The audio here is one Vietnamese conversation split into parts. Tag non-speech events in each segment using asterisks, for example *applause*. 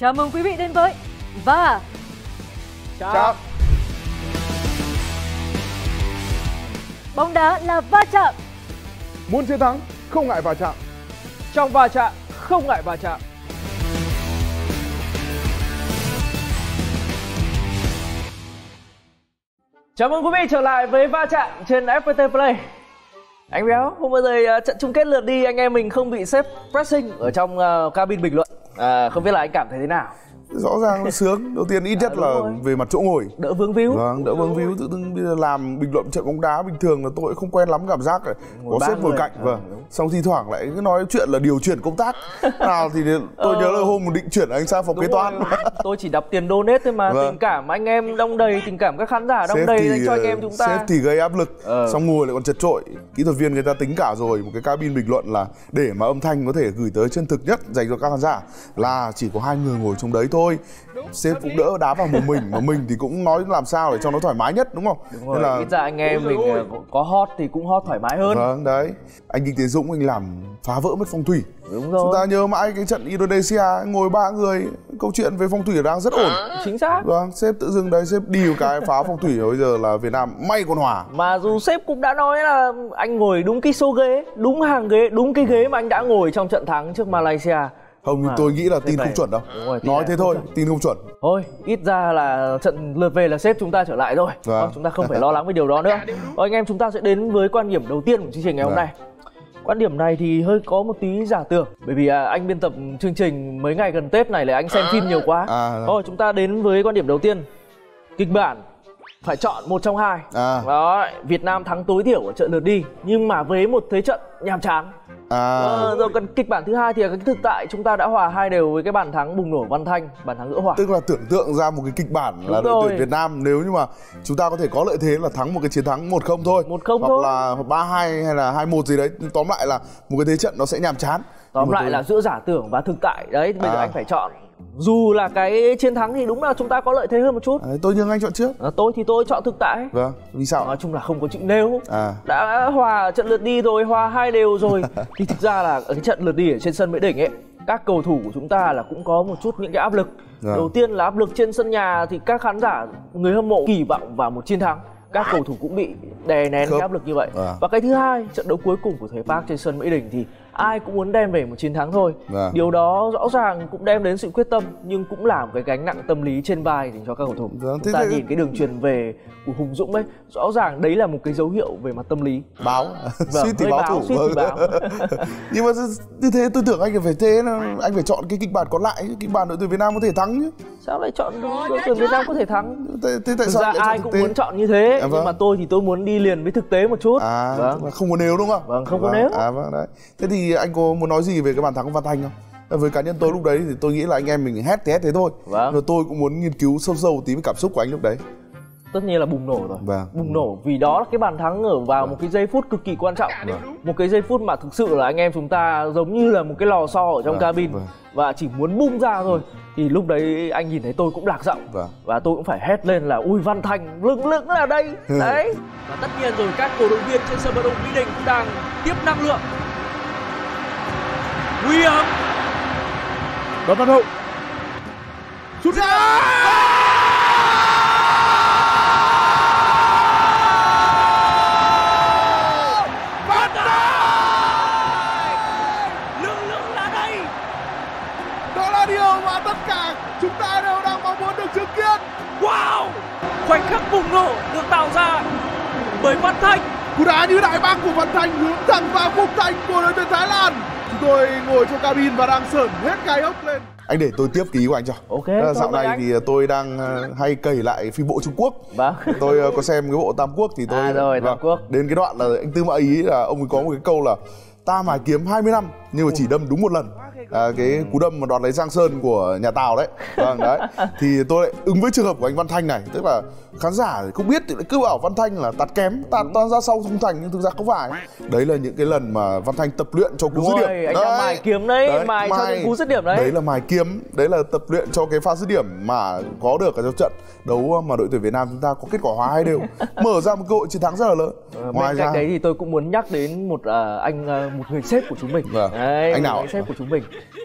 Chào mừng quý vị đến với và Chào. bóng đá là va chạm. Muốn chiến thắng không ngại va chạm. Trong va chạm, không ngại va chạm. Chào mừng quý vị trở lại với va chạm trên FPT Play. Anh Béo, hôm vừa rồi uh, trận chung kết lượt đi anh em mình không bị xếp pressing ở trong uh, cabin bình luận. À, không biết là anh cảm thấy thế nào? Rõ ràng là sướng. Đầu tiên ít nhất À, đúng là rồi. về mặt chỗ ngồi. Đỡ vướng víu. Vâng, đỡ vâng víu tự dưng bây giờ làm bình luận trận bóng đá bình thường là tôi không quen lắm cảm giác. Ngồi Có sếp ngồi cạnh Ờ, vâng. đúng. Xong thi thoảng lại cứ nói chuyện là điều chuyển công tác. *laughs* Nào thì tôi nhớ là hôm một định chuyển anh sang phòng kế toán. Tôi chỉ đọc tiền donate thôi mà Vâng. tình cảm anh em đông đầy, tình cảm các khán giả đông đầy dành cho anh em chúng ta. sếp thì gây áp lực Ờ. xong ngồi lại còn chật trội kỹ thuật viên người ta tính cả rồi một cái cabin bình luận là để mà âm thanh có thể gửi tới chân thực nhất dành cho các khán giả là chỉ có hai người ngồi trong đấy thôi sếp cũng đỡ đá vào một mình mà mình thì cũng nói làm sao để cho nó thoải mái nhất đúng không Đúng rồi, ít ra anh em mình ờ, có hot thì cũng hot thoải mái hơn. vâng đấy anh kinh tế dũng anh làm phá vỡ mất phong thủy Đúng rồi. chúng ta nhớ mãi cái trận indonesia ngồi ba người câu chuyện về phong thủy đang rất ổn Chính xác. vâng sếp tự dưng đấy sếp đi một cái phá phong thủy bây giờ là việt nam may còn hòa Mà dù sếp cũng đã nói là anh ngồi đúng cái số ghế, đúng hàng ghế, đúng cái ghế mà anh đã ngồi trong trận thắng trước Malaysia. Không, À, tôi nghĩ là tin này. không chuẩn đâu. Rồi, Nói thế không thôi, tin không chuẩn. Thôi, ít ra là trận lượt về là sếp chúng ta trở lại rồi. Vâng. Vâng, chúng ta không phải lo lắng về điều đó nữa. Và anh em chúng ta sẽ đến với quan điểm đầu tiên của chương trình ngày hôm Vâng. nay. Quan điểm này thì hơi có một tí giả tưởng Bởi vì à, anh biên tập chương trình mấy ngày gần Tết này là anh xem phim nhiều quá À. Thôi chúng ta đến với quan điểm đầu tiên Kịch bản phải chọn một trong hai À. Đó, Việt Nam thắng tối thiểu ở trận lượt đi Nhưng mà với một thế trận nhàm chán À, Ờ, rồi còn kịch bản thứ hai thì là cái thực tại chúng ta đã hòa hai đều với cái bàn thắng bùng nổ Văn Thanh, bàn thắng gỡ hòa. tức là tưởng tượng ra một cái kịch bản là Đúng đội rồi. tuyển Việt Nam nếu như mà chúng ta có thể có lợi thế là thắng một cái chiến thắng 1-0 thôi. 1-0 hoặc thôi. là 3-2 hay là 2-1 gì đấy. Tóm lại là một cái thế trận nó sẽ nhàm chán. Tóm lại tôi- là giữa giả tưởng và thực tại. Đấy, bây giờ À. anh phải chọn. Dù là cái chiến thắng thì đúng là chúng ta có lợi thế hơn một chút. Đấy, tôi nhường anh chọn trước. À, tôi thì tôi chọn thực tại. Vâng, vì sao? Nói chung là không có chữ nếu. À. Đã hòa trận lượt đi rồi, hòa hai đều rồi. *laughs* thì thực ra là cái trận lượt đi ở trên sân Mỹ Đình ấy, các cầu thủ của chúng ta là cũng có một chút những cái áp lực. Vâng. Đầu tiên là áp lực trên sân nhà thì các khán giả, người hâm mộ kỳ vọng vào một chiến thắng. Các cầu thủ cũng bị đè nén Khớp. cái áp lực như vậy. Vâng. Và cái thứ hai, trận đấu cuối cùng của Thế Park trên sân Mỹ Đình thì ai cũng muốn đem về một chiến thắng thôi. Vâng. Điều đó rõ ràng cũng đem đến sự quyết tâm nhưng cũng là một cái gánh nặng tâm lý trên vai dành cho các cầu thủ. Vâng, thế Chúng ta thì- nhìn cái đường truyền về của Hùng Dũng ấy, rõ ràng đấy là một cái dấu hiệu về mặt tâm lý. Báo. Vâng, suýt thì báo, báo, thủ. suýt thì Vâng. báo. *laughs* Nhưng mà như thế tôi tưởng anh phải thế là anh phải chọn cái kịch bản còn lại. Kịch bản đội tuyển Việt Nam có thể thắng chứ. Sao lại chọn đội tuyển Việt Nam có thể thắng? Thế, thế tại sao ra ai cũng muốn chọn như thế, À, nhưng vâng. mà tôi thì tôi muốn đi liền với thực tế một chút. À, vâng. không có nếu đúng không? Vâng, không có nếu. À vâng đấy. Thế thì anh có muốn nói gì về cái bàn thắng của Văn Thanh không? Với cá nhân tôi lúc đấy thì tôi nghĩ là anh em mình hét thì hét thế thôi. Vâng. Rồi tôi cũng muốn nghiên cứu sâu sâu tí với cảm xúc của anh lúc đấy. tất nhiên là bùng nổ rồi Vâng. bùng nổ vì đó là cái bàn thắng ở vào một cái giây phút cực kỳ quan trọng Vâng. một cái giây phút mà thực sự là anh em chúng ta giống như là một cái lò xo ở trong Vâng, cabin vâng. và chỉ muốn bung ra thôi thì lúc đấy anh nhìn thấy tôi cũng lạc giọng Vâng. và tôi cũng phải hét lên là ui văn thành lưng lưng là đây đấy và tất nhiên rồi các cổ động viên trên sân vận động mỹ đình cũng đang tiếp năng lượng nguy hiểm Đoàn Văn Hậu. Sút ra! Văn Thành lưng lưng là đây Đó là điều mà tất cả chúng ta đều đang mong muốn được chứng kiến. Wow! Khoảnh khắc bùng nổ được tạo ra bởi Văn Thanh. Cú đá như đại bác của Văn Thanh hướng thẳng vào khung thành của đội tuyển Thái Lan. Tôi ngồi trong cabin và đang sởn hết gai ốc lên. Anh để tôi tiếp ký của anh cho. Ok, tôi dạo này anh. thì tôi đang ờ, hay cày lại phim bộ Trung Quốc. Vâng. tôi ờ, có xem cái bộ Tam Quốc thì tôi À, rồi, Tam vâng, Quốc. đến cái đoạn là anh Tư Mã Ý là ông ấy có một cái câu là ta mài kiếm 20 năm nhưng mà chỉ đâm đúng một lần à, cái cú đâm mà đoạt lấy Giang Sơn của nhà Tào đấy. Vâng đấy. Thì tôi lại ứng với trường hợp của anh Văn Thanh này. Tức là khán giả không biết thì lại cứ bảo Văn Thanh là tạt kém tạt toàn ra sau khung thành nhưng thực ra không phải. Đấy là những cái lần mà Văn Thanh tập luyện cho cú dứt điểm. anh đang mài kiếm đấy, mài cho những cú dứt điểm đấy. đấy là mài kiếm. Đấy là tập luyện cho cái pha dứt điểm mà có được ở trong trận đấu mà đội tuyển Việt Nam chúng ta có kết quả hòa hai đều. *laughs* Mở ra một cơ hội chiến thắng rất là lớn. Ờ, Bên cạnh đấy thì tôi cũng muốn nhắc đến một à, anh à, một người sếp của chúng mình. Vâng. Đấy, Anh nào người sếp của chúng mình.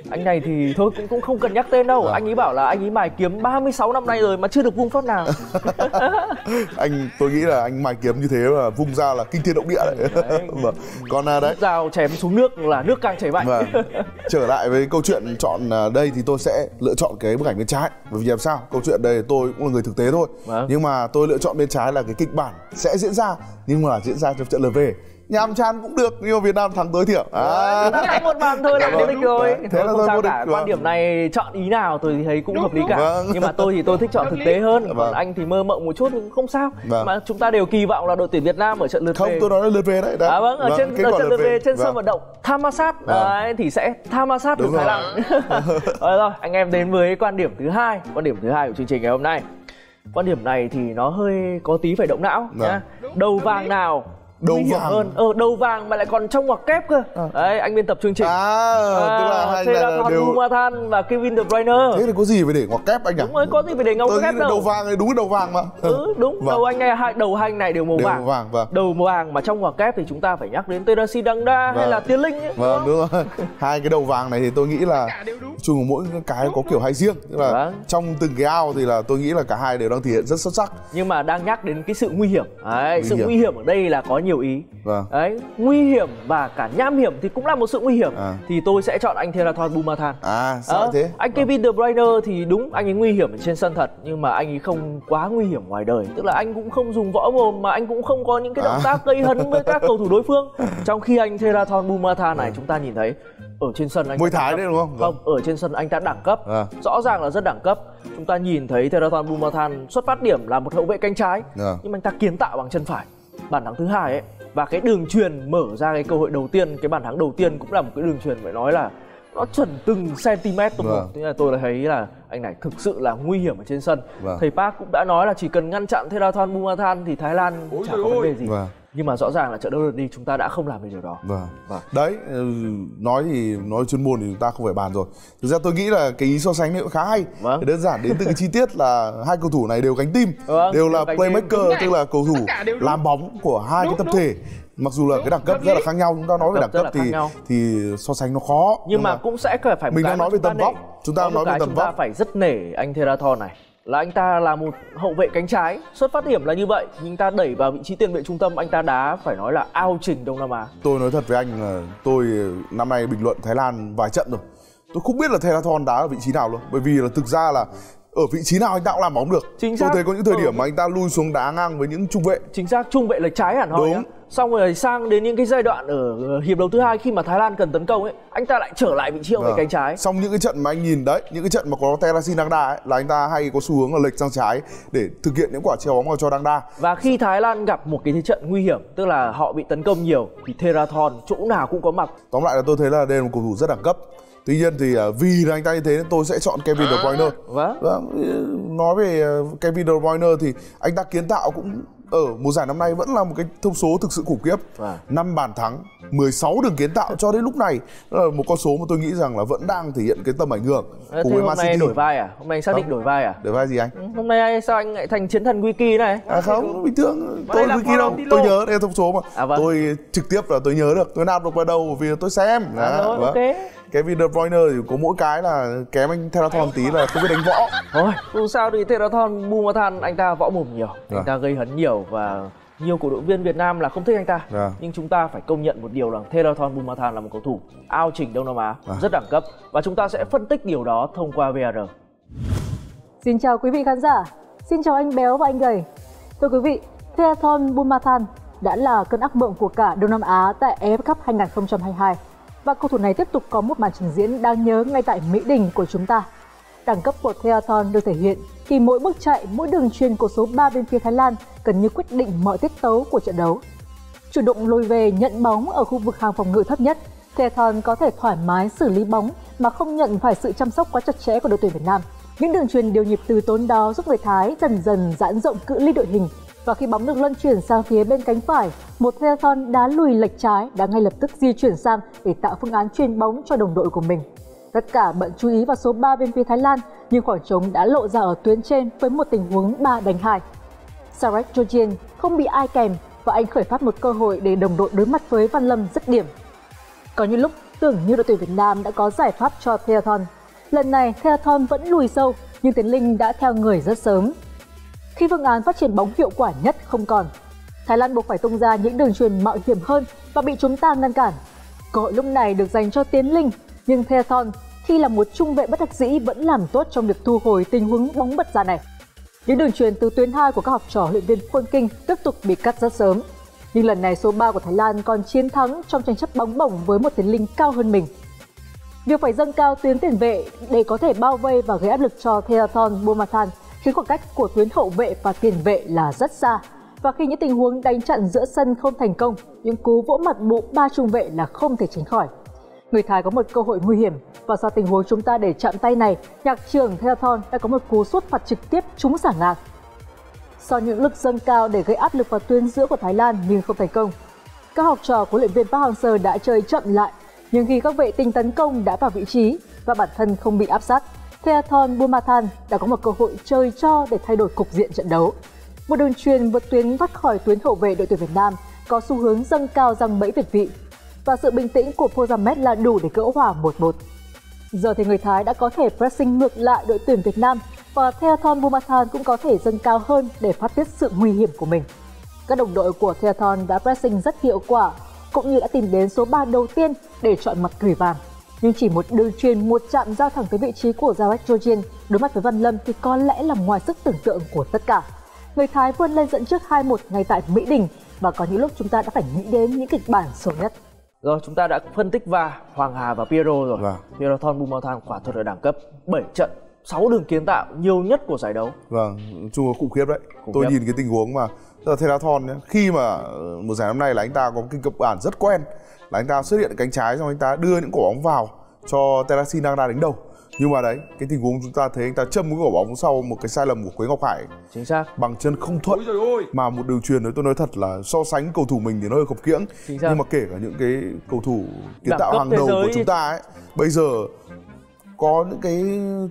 Anh này thì thôi cũng cũng không cần nhắc tên đâu Vâng. anh ấy bảo là anh ấy mài kiếm 36 năm nay rồi mà chưa được vung phát nào *laughs* anh tôi nghĩ là anh mài kiếm như thế là vung ra là kinh thiên động địa đấy, Đấy. *laughs* vâng. còn à, đấy dao chém xuống nước là nước càng chảy mạnh Vâng. *laughs* Trở lại với câu chuyện chọn à, đây thì tôi sẽ lựa chọn cái bức ảnh bên trái. Bởi vì làm sao? Câu chuyện đây tôi cũng là người thực tế thôi. Vâng. Nhưng mà tôi lựa chọn bên trái là cái kịch bản sẽ diễn ra nhưng mà diễn ra trong trận lượt về. Nhàm chán cũng được nhưng mà Việt Nam thắng tối thiểu. À. Đúng là một bàn thôi là vô vâng. địch rồi Đấy, thế là tôi vô địch, cả vâng. quan điểm này chọn ý nào tôi thấy cũng hợp lý cả Vâng. nhưng mà tôi thì tôi thích chọn thực tế hơn còn Vâng. anh thì mơ mộng một chút nhưng không sao Vâng. mà chúng ta đều kỳ vọng là đội tuyển Việt Nam ở trận lượt Không, về tôi nói là lượt về đấy. đấy. À vâng, ở trên ở quả trận lượt về trên Vâng. sân vận động Thammasat Vâng. đấy, thì sẽ Thammasat được Đúng Thái rồi. Lan. *laughs* rồi rồi, anh em đến với quan điểm thứ hai, quan điểm thứ hai của chương trình ngày hôm nay. Quan điểm này thì nó hơi có tí phải động não Vâng. nhá. Đầu vàng nào Đầu nguy hiểm vàng. hơn? Ờ đầu vàng mà lại còn trong ngoặc kép cơ. Đấy, anh biên tập chương trình. À, tức là hai anh này là Seraton đều Bumathan và Kevin De Bruyne. Thế thì có gì phải để ngoặc kép anh à? Đúng rồi, có gì phải để nghĩ kép là đâu. đầu vàng này đúng cái đầu vàng mà. Ừ, đúng, Vâng. đầu anh này hai đầu hành này đều màu Đều vàng. màu vàng, vâng. Đầu vàng mà trong ngoặc kép thì chúng ta phải nhắc đến Terasi Dangda hay Vâng. là Tiến Linh ấy. Vâng đúng rồi *laughs* Hai cái đầu vàng này thì tôi nghĩ là chung mỗi cái có kiểu hay riêng Tức là Vâng. trong từng cái ao thì là tôi nghĩ là cả hai đều đang thể hiện rất xuất sắc nhưng mà đang nhắc đến cái sự nguy hiểm đấy sự nguy hiểm ở đây là có nhiều ý. Vâng. đấy nguy hiểm và cả nham hiểm thì cũng là một sự nguy hiểm. À. thì tôi sẽ chọn anh Theraton Bumathan. À sao Ờ, lại thế. anh Kevin De Bruyne thì đúng anh ấy nguy hiểm ở trên sân thật nhưng mà anh ấy không quá nguy hiểm ngoài đời. Tức là anh cũng không dùng võ mồm mà anh cũng không có những cái động À. tác gây hấn với các cầu thủ đối phương. *laughs* Trong khi anh Theraton Bumathan này chúng ta nhìn thấy ở trên sân anh đẳng Thái đấy đúng không? không ở trên sân anh ta đẳng cấp. À. rõ ràng là rất đẳng cấp. Chúng ta nhìn thấy Theraton Bumathan xuất phát điểm là một hậu vệ cánh trái. À. nhưng mà anh ta kiến tạo bằng chân phải bàn thắng thứ hai ấy và cái đường truyền mở ra cái cơ hội đầu tiên cái bàn thắng đầu tiên cũng là một cái đường truyền phải nói là nó chuẩn từng cm tôi Vâng. một thế là tôi đã thấy là anh này thực sự là nguy hiểm ở trên sân Vâng. thầy Park cũng đã nói là chỉ cần ngăn chặn Theraton Bumathan thì Thái Lan chả có vấn đề gì Vâng. Nhưng mà rõ ràng là trận đấu lượt đi chúng ta đã không làm được điều đó Vâng. Vâng. Đấy, ừ, nói thì nói chuyên môn thì chúng ta không phải bàn rồi. Thực ra tôi nghĩ là cái ý so sánh này cũng khá hay. Vâng. Cái đơn giản đến từ cái chi tiết là hai cầu thủ này đều gánh tim, Vâng, đều đều là playmaker tức là cầu thủ đúng. làm bóng của hai cái Đúng, tập thể. Mặc dù là cái đẳng cấp rất là khác nhau, chúng ta nói về Đẳng cấp thì thì so sánh nó khó. nhưng mà cũng sẽ phải Mình cái đang mà nói về tầm vóc. Chúng ta nói về cái tầm chúng ta vóc. phải rất nể anh Theraton này là anh ta là một hậu vệ cánh trái. Xuất phát điểm là như vậy, nhưng ta đẩy vào vị trí tiền vệ trung tâm, anh ta đá phải nói là ao trình Đông Nam Á. Tôi nói thật với anh là tôi, năm nay bình luận Thái Lan vài trận rồi. Tôi không biết là Theraton đá ở vị trí nào luôn, bởi vì là thực ra là ở vị trí nào anh ta cũng làm bóng được Chính tôi xác. thấy có những thời Ừ. điểm mà anh ta lui xuống đá ngang với những trung vệ chính xác trung vệ lệch trái hẳn hoi Đúng. xong rồi sang đến những cái giai đoạn ở ờ, hiệp đầu thứ hai khi mà Thái Lan cần tấn công ấy anh ta lại trở lại vị trí hậu vệ Vâng. cánh trái xong những cái trận mà anh nhìn đấy những cái trận mà có Terasi Nangda ấy là anh ta hay có xu hướng là lệch sang trái để thực hiện những quả treo bóng vào cho Nangda và khi Thái Lan gặp một cái thế trận nguy hiểm tức là họ bị tấn công nhiều thì Theraton chỗ nào cũng có mặt tóm lại là tôi thấy là đây là một cầu thủ rất đẳng cấp tuy nhiên thì à, vì là anh ta như thế nên tôi sẽ chọn Kevin De Bruyne Vâng. Vâng, ừ, nói về ờ, Kevin De Bruyne thì anh ta kiến tạo cũng ở mùa giải năm nay vẫn là một cái thông số thực sự khủng khiếp. Vâng. 5 bàn thắng, 16 đường kiến tạo cho đến lúc này đó là một con số mà tôi nghĩ rằng là vẫn đang thể hiện cái tầm ảnh hưởng cùng với hôm Man nay City. đổi vai à hôm nay anh xác định Không. đổi vai à Để vai gì anh? Ừ, hôm nay sao anh lại thành chiến thần wiki này À không, bình thường. Tôi wiki đâu, tôi nhớ đây thông số mà. À, vâng. Tôi trực tiếp là tôi nhớ được, tôi nạp được vào đâu vì tôi xem. À, Đó, rồi, vâng. ok. Kevin De Bruyne thì có mỗi cái là kém anh Theraton tí là không biết đánh võ. Thôi, dù sao thì Theraton Bumathan anh ta võ mồm nhiều, anh ta gây hấn nhiều và nhiều cổ động viên Việt Nam là không thích anh ta. Vâng. Nhưng chúng ta phải công nhận một điều là Theraton Bumathan là một cầu thủ ao trình Đông Nam Á Vâng. rất đẳng cấp và chúng ta sẽ phân tích điều đó thông qua VAR. Xin chào quý vị khán giả. Xin chào anh Béo và anh Gầy. Thưa quý vị, Theraton Bumathan đã là cơn ác mộng của cả Đông Nam Á tại AFF Cup 2022 và cầu thủ này tiếp tục có một màn trình diễn đáng nhớ ngay tại Mỹ Đình của chúng ta. Đẳng cấp của Theraton được thể hiện khi mỗi bước chạy, mỗi đường truyền của số 3 bên phía Thái Lan gần như quyết định mọi tiết tấu của trận đấu. Chủ động lùi về nhận bóng ở khu vực hàng phòng ngự thấp nhất, Theraton có thể thoải mái xử lý bóng mà không nhận phải sự chăm sóc quá chặt chẽ của đội tuyển Việt Nam. Những đường truyền điều nhịp từ tốn đó giúp người Thái dần dần giãn rộng cự ly đội hình và khi bóng được luân chuyển sang phía bên cánh phải, một Theraton đá lùi lệch trái đã ngay lập tức di chuyển sang để tạo phương án chuyền bóng cho đồng đội của mình. Tất cả bận chú ý vào số 3 bên phía Thái Lan, nhưng khoảng trống đã lộ ra ở tuyến trên với một tình huống 3 đánh 2. Sarek Georgian không bị ai kèm và anh khởi phát một cơ hội để đồng đội đối mặt với Văn Lâm dứt điểm. Có những lúc tưởng như đội tuyển Việt Nam đã có giải pháp cho Theraton. Lần này, Theraton vẫn lùi sâu, nhưng Tiến Linh đã theo người rất sớm. Khi phương án phát triển bóng hiệu quả nhất không còn, Thái Lan buộc phải tung ra những đường truyền mạo hiểm hơn và bị chúng ta ngăn cản. Cơ hội lúc này được dành cho Tiến Linh, nhưng Theathon khi là một trung vệ bất đắc dĩ vẫn làm tốt trong việc thu hồi tình huống bóng bật ra này. Những đường truyền từ tuyến 2 của các học trò luyện viên Quân Kinh tiếp tục bị cắt rất sớm. Nhưng lần này số 3 của Thái Lan còn chiến thắng trong tranh chấp bóng bổng với một tiến linh cao hơn mình. Việc phải dâng cao tuyến tiền vệ để có thể bao vây và gây áp lực cho Theathon Bumathan khiến khoảng cách của tuyến hậu vệ và tiền vệ là rất xa. Và khi những tình huống đánh chặn giữa sân không thành công, những cú vỗ mặt bộ ba trung vệ là không thể tránh khỏi. Người Thái có một cơ hội nguy hiểm và sau tình huống chúng ta để chạm tay này, nhạc trưởng Theraton đã có một cú sút phạt trực tiếp trúng xả ngang. Sau những lực dâng cao để gây áp lực vào tuyến giữa của Thái Lan nhưng không thành công, các học trò của luyện viên Park Hang-seo đã chơi chậm lại, nhưng khi các vệ tinh tấn công đã vào vị trí và bản thân không bị áp sát, Theraton Bumathan đã có một cơ hội chơi cho để thay đổi cục diện trận đấu. Một đường truyền vượt tuyến thoát khỏi tuyến hậu vệ đội tuyển Việt Nam có xu hướng dâng cao răng bẫy Việt vị và sự bình tĩnh của Pozamet là đủ để gỡ hòa 1-1. Giờ thì người Thái đã có thể pressing ngược lại đội tuyển Việt Nam và Theathon Bumathan cũng có thể dâng cao hơn để phát tiết sự nguy hiểm của mình. Các đồng đội của Theathon đã pressing rất hiệu quả, cũng như đã tìm đến số 3 đầu tiên để chọn mặt gửi vàng. Nhưng chỉ một đường truyền một chạm giao thẳng tới vị trí của Zarek Georgian đối mặt với Văn Lâm thì có lẽ là ngoài sức tưởng tượng của tất cả. Người Thái vươn lên dẫn trước 2-1 ngay tại Mỹ Đình và có những lúc chúng ta đã phải nghĩ đến những kịch bản xấu nhất. Rồi chúng ta đã phân tích va Hoàng Hà và Piero rồi. Vâng. Piero Thon Bumathan quả thật ở đẳng cấp 7 trận 6 đường kiến tạo nhiều nhất của giải đấu. Vâng, chung là khủng khiếp đấy. Khủng tôi khiếp. nhìn cái tình huống mà tức là Theraton nhé, khi mà một giải năm nay là anh ta có cái kịch bản rất quen là anh ta xuất hiện cánh trái xong anh ta đưa những quả bóng vào cho Terasi đang ra đánh đầu. Nhưng mà đấy, cái tình huống chúng ta thấy anh ta châm cái quả bóng sau một cái sai lầm của Quế Ngọc Hải Chính xác. bằng chân không thuận mà một đường truyền đấy tôi nói thật là so sánh cầu thủ mình thì nó hơi khập khiễng Chính xác. nhưng mà kể cả những cái cầu thủ kiến tạo hàng đầu của chúng ta ấy bây giờ có những cái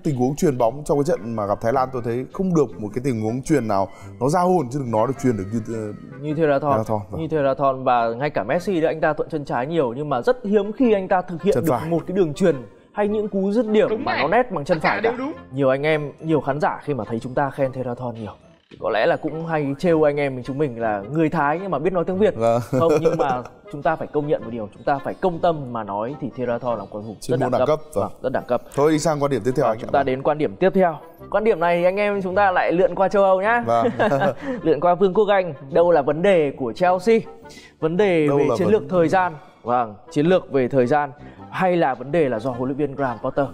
tình huống truyền bóng trong cái trận mà gặp Thái Lan tôi thấy không được một cái tình huống truyền nào nó ra hồn chứ đừng nói được truyền được như ờ, Như Theraton, Theraton, vâng. như Theraton và ngay cả Messi đấy anh ta thuận chân trái nhiều nhưng mà rất hiếm khi anh ta thực hiện Chân được phải. một cái đường truyền hay những cú dứt điểm mà nó nét bằng chân phải cả. Nhiều anh em, nhiều khán giả khi mà thấy chúng ta khen Theraton nhiều có lẽ là cũng hay trêu anh em mình chúng mình là người Thái nhưng mà biết nói tiếng Việt. Vâng. Không nhưng mà chúng ta phải công nhận một điều, chúng ta phải công tâm mà nói thì Theraton là một cầu thủ Chuyên rất môn đẳng đẳng cấp, cấp, vâng. Vâng, rất đẳng cấp. thôi đi sang quan điểm tiếp theo anh chúng ta đến quan điểm tiếp theo. Quan điểm này anh em chúng ta lại lượn qua châu Âu nhá. Vâng. *laughs* lượn qua Vương quốc Anh. Đâu là vấn đề của Chelsea? Vấn đề Đâu về chiến vấn- lược thời gian. Vâng, chiến lược về thời gian hay là vấn đề là do huấn luyện viên Graham Potter?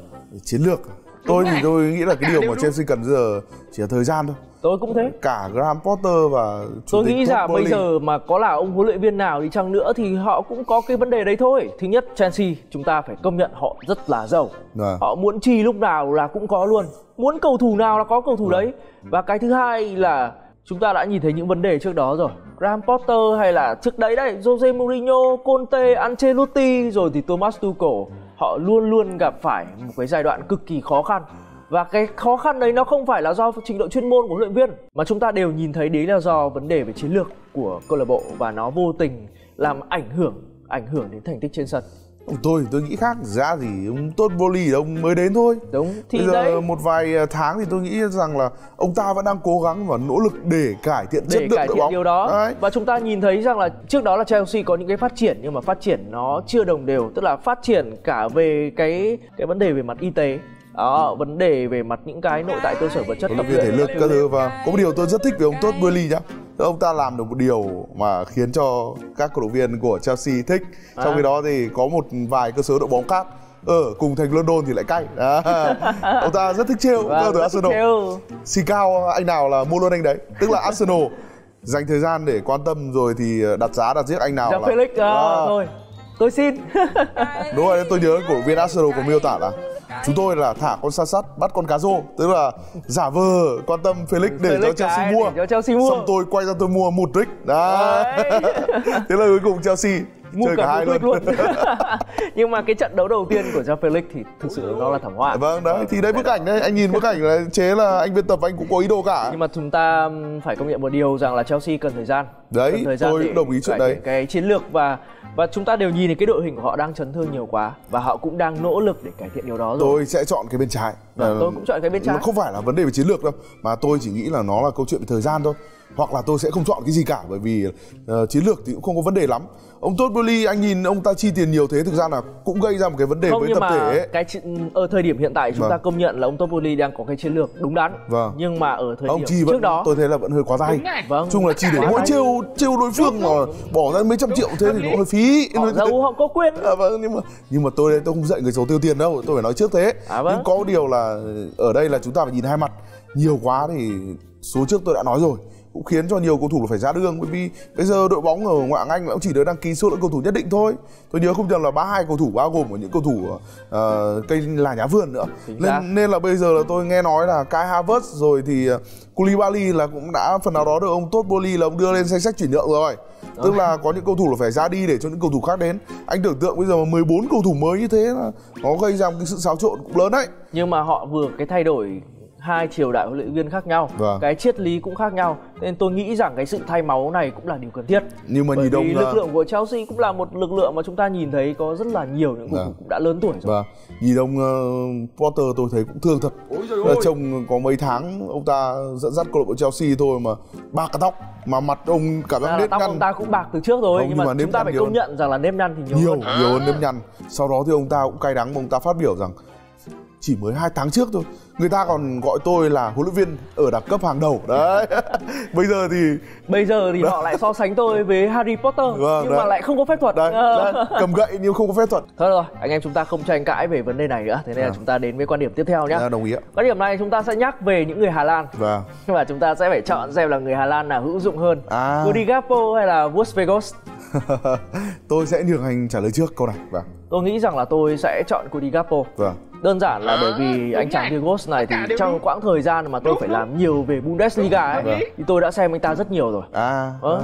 chiến lược tôi thì tôi nghĩ là cái điều mà Chelsea cần giờ chỉ là thời gian thôi Tôi cũng thế. cả Graham Potter và chủ Tôi nghĩ rằng bây giờ mà có là ông huấn luyện viên nào đi chăng nữa thì họ cũng có cái vấn đề đấy thôi. Thứ nhất, Chelsea chúng ta phải công nhận họ rất là giàu. Vâng. Họ muốn chi lúc nào là cũng có luôn. Muốn cầu thủ nào là có cầu thủ đấy. Và cái thứ hai là chúng ta đã nhìn thấy những vấn đề trước đó rồi. Graham Potter hay là trước đấy đấy, Jose Mourinho, Conte, Ancelotti rồi thì Thomas Tuchel, họ luôn luôn gặp phải một cái giai đoạn cực kỳ khó khăn. Và cái khó khăn đấy nó không phải là do trình độ chuyên môn của huấn luyện viên mà chúng ta đều nhìn thấy đấy là do vấn đề về chiến lược của câu lạc bộ và nó vô tình làm ảnh hưởng ảnh hưởng đến thành tích trên sân. Tôi tôi nghĩ khác. Ra thì ông Todd Bowley ông mới đến thôi. Đúng thì Bây giờ đấy. một vài tháng thì tôi nghĩ rằng là ông ta vẫn đang cố gắng và nỗ lực để cải thiện chất để lượng cải đội bóng. điều đó. Đấy. và chúng ta nhìn thấy rằng là trước đó là Chelsea có những cái phát triển nhưng mà phát triển nó chưa đồng đều tức là phát triển cả về cái cái vấn đề về mặt y tế đó vấn đề về mặt những cái nội tại cơ sở vật chất huấn tập luyện thể lực các thứ và có một điều tôi rất thích về ông Todd Bowley nhá. Ông ta làm được một điều mà khiến cho các cổ động viên của Chelsea thích. Trong À. khi đó thì có một vài cơ sở đội bóng khác ở cùng thành London thì lại cay. Đó. *laughs* ông ta rất thích trêu cơ từ Arsenal. xì cao anh nào là mua luôn anh đấy. Tức là *laughs* Arsenal dành thời gian để quan tâm rồi thì đặt giá đặt giết anh nào Dạ là Felix à, Đó. thôi tôi xin. Đúng rồi tôi nhớ cổ động viên Arsenal có miêu tả là chúng tôi là thả con sa sắt bắt con cá rô tức là giả vờ quan tâm Felix để Felix cho Chelsea mua cho Chelsea mua. xong tôi quay ra tôi mua một trích đó Đấy. *laughs* thế là cuối cùng Chelsea mua Chơi cả Mudryk luôn. luôn. *laughs* Nhưng mà cái trận đấu đầu tiên của Joao Felix thì thực sự nó là thảm họa. Vâng đấy thì đấy bức ảnh đấy anh nhìn bức ảnh là chế là anh biên tập anh cũng có ý đồ cả. Nhưng mà chúng ta phải công nhận một điều rằng là Chelsea cần thời gian. Đấy, cần thời gian tôi đồng ý chuyện đấy. cái chiến lược và và chúng ta đều nhìn thấy cái đội hình của họ đang chấn thương nhiều quá và họ cũng đang nỗ lực để cải thiện điều đó rồi. Tôi sẽ chọn cái bên trái. Vâng, Ờ, tôi cũng chọn cái bên trái. nó không phải là vấn đề về chiến lược đâu mà tôi chỉ nghĩ là nó là câu chuyện về thời gian thôi hoặc là tôi sẽ không chọn cái gì cả bởi vì ờ, chiến lược thì cũng không có vấn đề lắm ông Todd Boehly anh nhìn ông ta chi tiền nhiều thế thực ra là cũng gây ra một cái vấn đề không với nhưng tập mà thể ấy. cái chi- ở thời điểm hiện tại chúng Vâng. ta công nhận là ông Topoli đang có cái chiến lược đúng đắn Vâng. nhưng mà ở thời ông điểm chi trước vẫn đó tôi thấy là vẫn hơi quá tay Vâng. chung là chi để mỗi trêu trêu đối phương mà bỏ ra mấy trăm triệu thế thì nó hơi phí họ giàu họ có quyền À, vâng nhưng mà nhưng mà tôi tôi không dạy người xấu tiêu tiền đâu tôi phải nói trước thế À, vâng. nhưng có điều là ở đây là chúng ta phải nhìn hai mặt nhiều quá thì số trước tôi đã nói rồi cũng khiến cho nhiều cầu thủ phải ra đường bởi vì bây giờ đội bóng ở ngoại hạng Anh cũng chỉ được đăng ký số lượng cầu thủ nhất định thôi. Tôi nhớ không nhầm là ba hai cầu thủ bao gồm ở những cầu thủ uh, cây là nhá vườn nữa. Nên nên là bây giờ là tôi nghe nói là Kai Havertz rồi thì uh, Koulibaly là cũng đã phần nào đó được ông Todd Boehly là ông đưa lên danh sách chuyển nhượng rồi. Tức là có những cầu thủ là phải ra đi để cho những cầu thủ khác đến. Anh tưởng tượng bây giờ mà 14 cầu thủ mới như thế là nó gây ra một cái sự xáo trộn cũng lớn đấy. Nhưng mà họ vừa cái thay đổi hai triều đại huấn luyện viên khác nhau Vâng. cái triết lý cũng khác nhau. Nên tôi nghĩ rằng cái sự thay máu này cũng là điều cần thiết. Nhưng mà bởi nhìn vì đông lực là lượng của Chelsea cũng là một lực lượng mà chúng ta nhìn thấy có rất là nhiều những cầu thủ Vâng. cũng đã lớn tuổi rồi. Và nhìn ông uh, Potter tôi thấy cũng thương thật. Là trông có mấy tháng ông ta dẫn dắt câu lạc bộ Chelsea thôi mà bạc cả tóc mà mặt ông cảm Ra giác nếp nhăn ông ta cũng bạc từ trước rồi Không, nhưng nhưng mà, mà nếp chúng ta nhăn phải công nhận rằng là nếp nhăn thì nhiều, nhiều hơn. nhiều hơn nếp nhăn. Sau đó thì ông ta cũng cay đắng mà ông ta phát biểu rằng chỉ mới hai tháng trước thôi người ta còn gọi tôi là huấn luyện viên ở đẳng cấp hàng đầu. Đấy. *laughs* Bây giờ thì bây giờ thì họ lại so sánh tôi với Harry Potter Vâng, nhưng đấy. mà lại không có phép thuật. Đấy, Ờ. đấy. Cầm gậy nhưng không có phép thuật. Thôi rồi anh em chúng ta không tranh cãi về vấn đề này nữa. Thế nên là Vâng. chúng ta đến với quan điểm tiếp theo nhé à, đồng ý ạ. Quan điểm này chúng ta sẽ nhắc về những người Hà Lan. Và và chúng ta sẽ phải chọn xem là người Hà Lan nào hữu dụng hơn. À. Rudy Gakpo hay là Vuskovic *laughs* tôi sẽ nhường hành trả lời trước câu này. Vâng tôi nghĩ rằng là tôi sẽ chọn Rudy Gakpo. Vâng. Đơn giản là bởi vì anh chàng Virgos này thì trong quãng thời gian mà tôi phải làm nhiều về Bundesliga ấy Vâng. thì tôi đã xem anh ta rất nhiều rồi. À Ờ,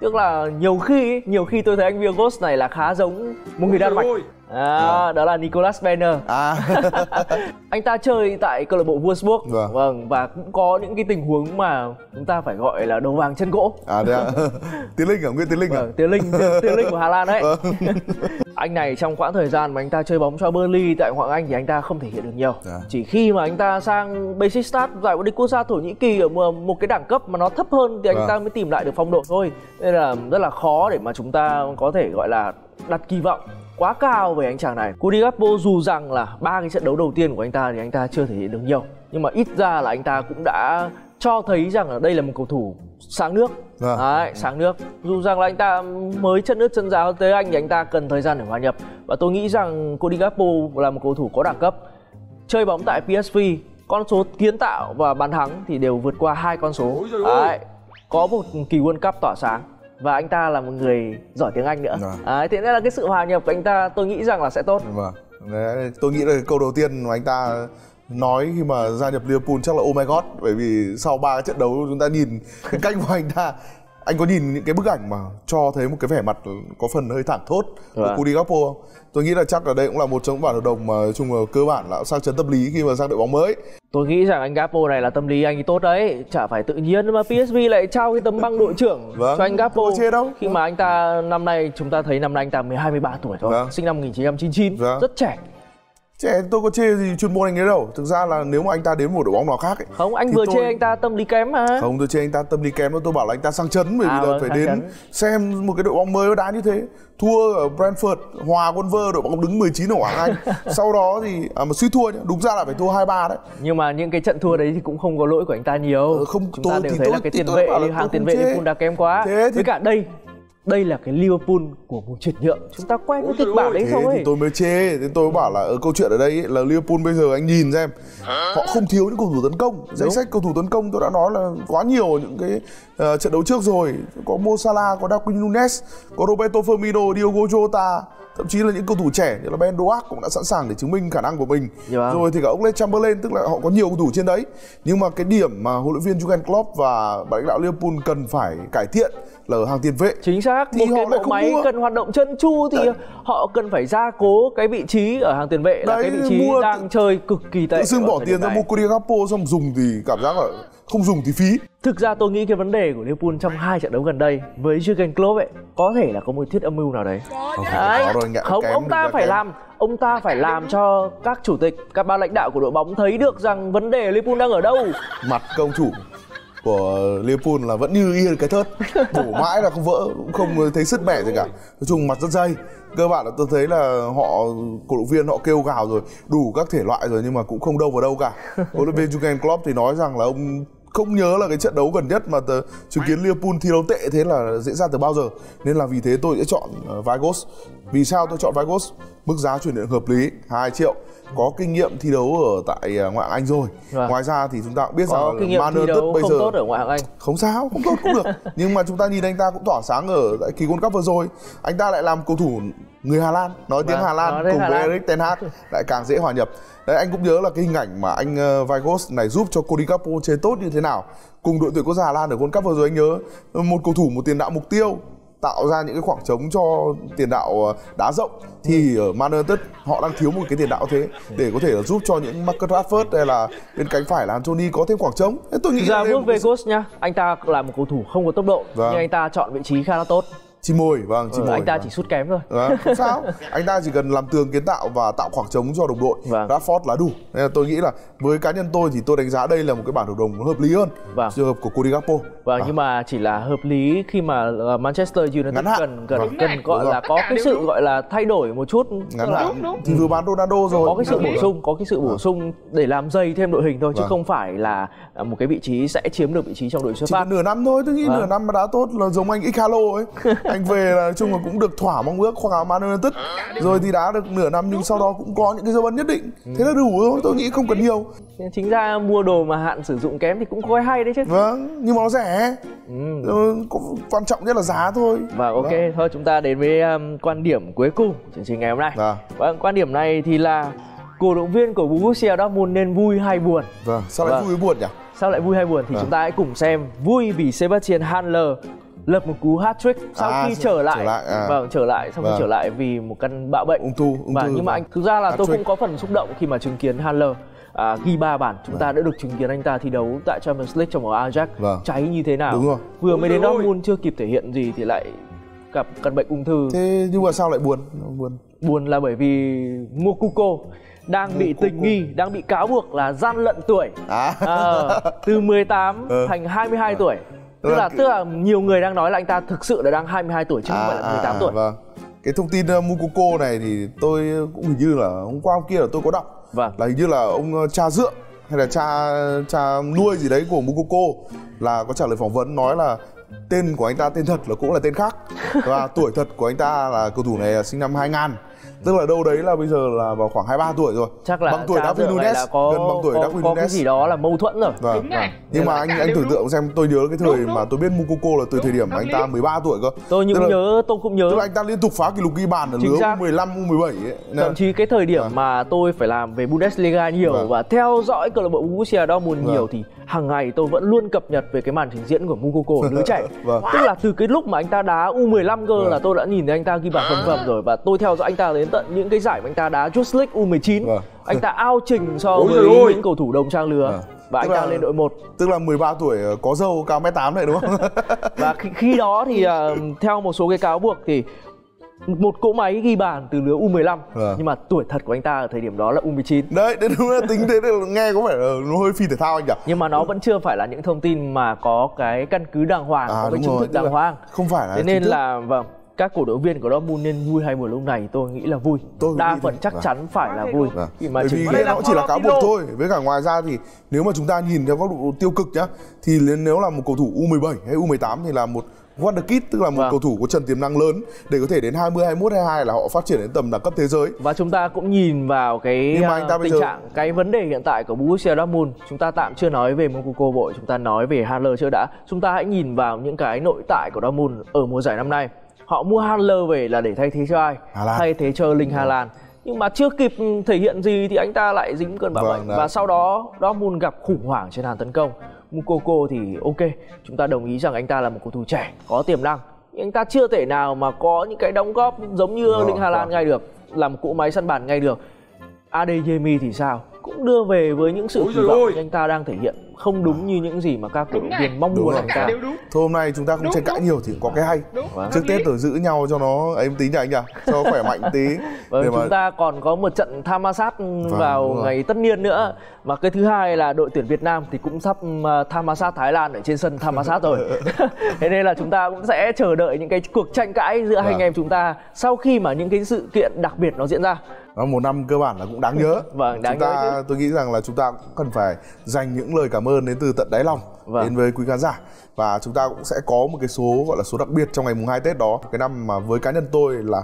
tức là nhiều khi nhiều khi tôi thấy anh Virgos này là khá giống một người Đan Mạch. à, đó là Nicolas Benner à. *laughs* *laughs* Anh ta chơi tại câu lạc bộ Wolfsburg. Vâng. vâng và cũng có những cái tình huống mà chúng ta phải gọi là đầu vàng chân gỗ. À đấy ạ. *laughs* Tiến linh à? Nguyễn tiến linh à? Vâng, Tiến Linh Tiến Linh của Hà Lan đấy. Vâng. Anh này trong quãng thời gian mà anh ta chơi bóng cho Burnley tại hạng Anh thì anh ta không thể hiện được nhiều Dạ. chỉ khi mà anh ta sang Besiktas giải vô địch quốc gia Thổ Nhĩ Kỳ ở một, cái đẳng cấp mà nó thấp hơn thì anh Vâng. ta mới tìm lại được phong độ thôi nên là rất là khó để mà chúng ta có thể gọi là đặt kỳ vọng quá cao về anh chàng này. Cody Gakpo dù rằng là ba cái trận đấu đầu tiên của anh ta thì anh ta chưa thể hiện được nhiều nhưng mà ít ra là anh ta cũng đã cho thấy rằng là đây là một cầu thủ sáng nước. Vâng. Đấy, sáng nước. Dù rằng là anh ta mới chân nước chân giáo tới anh thì anh ta cần thời gian để hòa nhập. Và tôi nghĩ rằng Cody Gakpo là một cầu thủ có đẳng cấp. Chơi bóng tại PSV con số kiến tạo và bàn thắng thì đều vượt qua hai con số. Đấy, có một kỳ World Cup tỏa sáng và anh ta là một người giỏi tiếng Anh nữa. Vâng. Đấy, thế nên là cái sự hòa nhập của anh ta tôi nghĩ rằng là sẽ tốt. Vâng. Đấy, tôi nghĩ là cái câu đầu tiên mà anh ta nói khi mà gia nhập Liverpool chắc là oh my god bởi vì sau ba cái trận đấu chúng ta nhìn *laughs* cái cách của anh ta anh có nhìn những cái bức ảnh mà cho thấy một cái vẻ mặt có phần hơi thẳng thốt của Vâng. Cody Gakpo không? tôi nghĩ là chắc là đây cũng là một trong bản hợp đồng mà chung là cơ bản là sang chấn tâm lý khi mà sang đội bóng mới Tôi nghĩ rằng anh Gakpo này là tâm lý anh ấy tốt đấy Chả phải tự nhiên mà PSV lại trao cái tấm băng đội trưởng *laughs* Vâng, cho anh có chê đâu. Khi mà anh ta năm nay chúng ta thấy năm nay anh ta mới 23 tuổi thôi Vâng. Sinh năm 1999 Vâng. Rất trẻ trẻ tôi có chê gì chuyên môn anh ấy đâu. Thực ra là nếu mà anh ta đến một đội bóng nào khác ấy, Không anh vừa tôi- chê anh ta tâm lý kém mà. Không tôi chê anh ta tâm lý kém đâu tôi bảo là anh ta sang chấn bởi vì À, là vâng, phải đến chấn. xem một cái đội bóng mới nó đá như thế. Thua ở Brentford hòa quân vơ đội bóng đứng 19 ở Hoàng Anh. *laughs* Sau đó thì à, mà suýt thua nhá đúng ra là phải thua 2-3 đấy. Nhưng mà những cái trận thua đấy thì cũng không có lỗi của anh ta nhiều. Ờ, không, Chúng tôi ta đều thì thấy tôi- là cái tiền vệ hàng tiền vệ. Liverpool đã kém quá. Thế thì- Với cả đây đây là cái Liverpool của mùa chuyển nhượng. Chúng ta quen với kịch bản đấy thế rồi thì tôi mới chê thế tôi bảo là ở câu chuyện ở đây ấy, là Liverpool bây giờ anh nhìn xem họ không thiếu những cầu thủ tấn công. Danh sách cầu thủ tấn công tôi đã nói là quá nhiều những cái ờ, trận đấu trước rồi. Có Mo Salah có Darwin Nunes có Roberto Firmino Diogo Jota thậm chí là những cầu thủ trẻ như là Ben Doak cũng đã sẵn sàng để chứng minh khả năng của mình Dạ vâng. rồi thì cả Oxlade Chamberlain tức là họ có nhiều cầu thủ trên đấy nhưng mà cái điểm mà huấn luyện viên Jurgen Klopp và ban lãnh đạo Liverpool cần phải cải thiện là ở hàng tiền vệ chính xác Thì một họ cái bộ máy mua. cần hoạt động chân chu thì Đấy. họ cần phải gia cố cái vị trí ở hàng tiền vệ là Đấy, cái vị trí mua đang chơi cực kỳ tệ tự xưng ở bỏ tiền ra mua Gakpo xong dùng thì cảm giác là không dùng thì phí. Thực ra tôi nghĩ cái vấn đề của Liverpool trong hai trận đấu gần đây với Jurgen Klopp ấy có thể là có một thiết âm mưu nào đấy. Không, Đấy, có rồi, không ông ta phải kém. làm ông ta phải làm cho các chủ tịch, các ban lãnh đạo của đội bóng thấy được rằng vấn đề Liverpool đang ở đâu. mặt công chủ của Liverpool là vẫn như yên cái thớt. Bổ *laughs* mãi là không vỡ cũng không thấy sứt mẻ gì cả. Nói chung mặt rất dây cơ bản là tôi thấy là họ cổ động viên họ kêu gào rồi đủ các thể loại rồi nhưng mà cũng không đâu vào đâu cả. *laughs* Huấn luyện viên Jurgen Klopp thì nói rằng là ông không nhớ là cái trận đấu gần nhất mà tờ, chứng kiến Liverpool thi đấu tệ thế là diễn ra từ bao giờ. Nên là vì thế tôi sẽ chọn uh, Vigos vì sao tôi chọn Vigos mức giá chuyển nhượng hợp lý 2 triệu. Có kinh nghiệm thi đấu ở tại uh, ngoại hạng Anh rồi. Vâng. ngoài ra thì chúng ta cũng biết Có rằng Man United bây không giờ tốt ở ngoại hạng Anh. không sao không tốt cũng được. *laughs* Nhưng mà chúng ta nhìn anh ta cũng tỏa sáng ở tại kỳ World Cup vừa rồi. Anh ta lại làm cầu thủ người Hà Lan nói tiếng Vâng, Hà Lan nói cùng Hà với Lan. Erik ten Hag lại càng dễ hòa nhập đấy anh cũng nhớ là cái hình ảnh mà anh uh, Vigos này giúp cho Cody Gakpo chơi tốt như thế nào cùng đội tuyển quốc gia Hà Lan ở World Cup vừa rồi anh nhớ một cầu thủ một tiền đạo mục tiêu tạo ra những cái khoảng trống cho tiền đạo ờ, đá rộng thì ở Man United họ đang thiếu một cái tiền đạo thế để có thể là giúp cho những Marcus Rashford hay là bên cánh phải là Anthony có thêm khoảng trống Thế tôi nghĩ Thực ra bước về nhá, anh ta là một cầu thủ không có tốc độ Vâng. nhưng anh ta chọn vị trí khá là tốt. Chim mồi vâng chim Ừ, mồi anh ta vâng. chỉ sút kém thôi. Vâng, không *laughs* sao anh ta chỉ cần làm tường kiến tạo và tạo khoảng trống cho đồng đội Vâng. Rashford là đủ nên là tôi nghĩ là với cá nhân tôi thì tôi đánh giá đây là một cái bản hợp đồng hợp lý hơn Vâng. trường hợp của Cody Gakpo Vâng, À, nhưng mà chỉ là hợp lý khi mà ờ, Manchester United Ngắn hạn. cần cần Vâng. cần gọi Đúng là có cái sự gọi là thay đổi một chút ngắn hạn thì vừa bán Ronaldo rồi có cái sự bổ sung, có cái sự bổ sung để làm dày thêm đội hình thôi chứ Vâng. không phải là à, một cái vị trí sẽ chiếm được vị trí trong đội xuất chỉ phát. nửa năm thôi tôi nghĩ Vâng. nửa năm mà đá tốt là giống anh Icarlo ấy *laughs* anh về là chung là cũng được thỏa mong ước khoa Man United rồi thì đá được nửa năm nhưng sau đó cũng có những cái dấu ấn nhất định thế là đủ thôi tôi nghĩ không cần nhiều Chính ra mua đồ mà hạn sử dụng kém thì cũng cái hay đấy chứ. vâng nhưng mà nó rẻ Ừ. Ừ, cũng quan trọng nhất là giá thôi Và ok, thôi chúng ta đến với um, quan điểm cuối cùng chương trình ngày hôm nay. Vâng. Vâng, quan điểm này thì là cổ động viên của Borussia Dortmund nên vui hay buồn. vâng sao lại Vâng. vui buồn nhỉ Sao lại vui hay buồn thì Vâng. chúng ta hãy cùng xem vui vì Sebastian Haller lập một cú hat-trick sau À, khi trở lại, trở lại, à. vâng trở lại sau khi Vâng. trở lại vì một căn bạo bệnh. Ung thư ung Vâng, thư nhưng mà vâng. anh thực ra là tôi cũng có phần xúc động khi mà chứng kiến Haller à, ghi ba bàn chúng ta đã được chứng kiến anh ta thi đấu tại Champions League trong mùa Ajax. Vâng. cháy như thế nào? Đúng rồi. vừa mới đến Dortmund chưa kịp thể hiện gì thì lại gặp căn bệnh ung thư. Thế nhưng mà sao lại buồn? Buồn. Buồn là bởi vì Mokuko đang bị tình nghi đang bị cáo buộc là gian lận tuổi. À. Ờ, từ 18 Ờ. *laughs* thành 22 tuổi Tức là cái- tức là nhiều người đang nói là anh ta thực sự là đang 22 tuổi chứ không phải là 18 tuổi. vâng. Cái thông tin uh, Mukoko này thì tôi cũng hình như là hôm qua hôm kia là tôi có đọc. Vâng. là hình như là ông uh, cha dượng hay là cha cha nuôi gì đấy của Mukoko là có trả lời phỏng vấn nói là tên của anh ta tên thật là cũng là tên khác. *laughs* Và tuổi thật của anh ta là cầu thủ này là sinh năm 2000 tức là đâu đấy là bây giờ là vào khoảng 23 tuổi rồi chắc là bằng tuổi Darwin Nunes là có gần bằng tuổi có, Darwin có cái Nunes gì đó là mâu thuẫn rồi Vâng. Đúng này. Nhưng mà anh anh tưởng tượng xem tôi nhớ cái thời Đúng, đúng. mà tôi biết Mukoko là từ thời điểm mà anh ta 13 tuổi cơ. tôi cũng là- nhớ tôi cũng nhớ Tức là anh ta liên tục phá kỷ lục ghi bàn ở lứa xác. U15, U17 ấy. Thậm chí cái thời điểm Vâng. mà tôi phải làm về Bundesliga nhiều Vâng. và theo dõi câu lạc bộ Borussia Dortmund Vâng. nhiều thì hàng ngày tôi vẫn luôn cập nhật về cái màn trình diễn của Mukoko đứa trẻ *laughs* Vâng. tức là từ cái lúc mà anh ta đá U15 cơ Vâng. là tôi đã nhìn thấy anh ta ghi bàn phần phẩm rồi và tôi theo dõi anh ta đến tận những cái giải mà anh ta đá Youth League U19 Vâng. anh ta ao trình so Ôi với ơi. những cầu thủ đồng trang lứa Vâng. và anh Tức ta là- lên đội 1 Tức là 13 tuổi ờ, có dâu cao mét 8 này đúng không? *laughs* và khi, khi đó thì ờ, theo một số cái cáo buộc thì một cỗ máy ghi bàn từ lứa U15 Vâng. nhưng mà tuổi thật của anh ta ở thời điểm đó là U19 đấy, đấy đúng là tính thế nghe có vẻ là nó hơi phi thể thao anh nhỉ? nhưng mà nó vẫn chưa phải là những thông tin mà có cái căn cứ đàng hoàng À, có cái chứng thực đàng hoàng Không phải là thế nên là vâng các cổ động viên của Dortmund nên vui hay buồn lúc này? Tôi nghĩ là vui. Tôi đa phần chắc Vâng. chắn phải là vui. Vâng. mà Bởi chứng vì là nó chỉ là cáo buộc thôi. Với cả ngoài ra thì nếu mà chúng ta nhìn theo góc độ tiêu cực nhá Thì nếu là một cầu thủ U17 hay U18 thì là một Wonderkid tức là một Vâng. cầu thủ có trần tiềm năng lớn để có thể đến 20, 21, 22 là họ phát triển đến tầm đẳng cấp thế giới. và chúng ta cũng nhìn vào cái Nhưng mà anh ta bây tình giờ- trạng cái vấn đề hiện tại của Borussia Dortmund. Chúng ta tạm chưa nói về Moukoko vội chúng ta nói về Haller chưa đã. Chúng ta hãy nhìn vào những cái nội tại của Dortmund ở mùa giải năm nay họ mua Haller về là để thay thế cho ai? Hà Lan. thay thế cho Linh Hà Lan. Nhưng mà chưa kịp thể hiện gì thì anh ta lại dính cơn bạo Vâng, bệnh. đấy. và sau đó Dortmund gặp khủng hoảng trên hàng tấn công. Mukoko thì ok chúng ta đồng ý rằng anh ta là một cầu thủ trẻ có tiềm năng. Nhưng anh ta chưa thể nào mà có những cái đóng góp giống như Vâng, Erling Haaland vâng. ngay được làm cỗ máy săn bàn ngay được. Adeyemi thì sao cũng đưa về với những sự Ôi kỳ vọng anh ta đang thể hiện không đúng như những gì mà các cổ động viên mong muốn anh ta. Thôi hôm nay chúng ta không tranh cãi nhiều thì cũng có cái hay. Vâng. trước tết rồi giữ nhau cho nó ấy tí nhỉ anh nhỉ cho khỏe mạnh tí *laughs* Vâng, để chúng ta còn có một trận Thammasat Vâng, vào ngày tất niên nữa. Mà cái thứ hai là đội tuyển Việt Nam thì cũng sắp uh, Thammasat Thái Lan ở trên sân Thammasat rồi. *laughs* *laughs* Thế nên là chúng ta cũng sẽ chờ đợi những cái cuộc tranh cãi giữa hai Vâng. anh em chúng ta sau khi mà những cái sự kiện đặc biệt nó diễn ra Đó, một năm cơ bản là cũng đáng nhớ. *laughs* Vâng, đáng chúng ta nhớ chứ. tôi nghĩ rằng là chúng ta cũng cần phải dành những lời cảm ơn đến từ tận đáy lòng Vâng. đến với quý khán giả. Và chúng ta cũng sẽ có một cái số gọi là số đặc biệt trong ngày mùng 2 Tết đó. Cái năm mà với cá nhân tôi là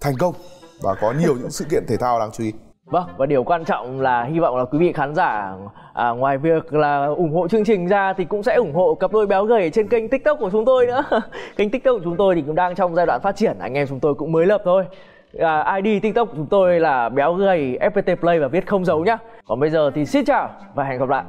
thành công và có nhiều những sự kiện thể thao đáng chú ý. Vâng và điều quan trọng là hy vọng là quý vị khán giả à, ngoài việc là ủng hộ chương trình ra thì cũng sẽ ủng hộ cặp đôi béo gầy trên kênh tiktok của chúng tôi nữa. *laughs* Kênh tiktok của chúng tôi thì cũng đang trong giai đoạn phát triển. Anh em chúng tôi cũng mới lập thôi à, ID tiktok của chúng tôi là béo gầy FPT Play và viết không dấu nhá. Còn bây giờ thì xin chào và hẹn gặp lại.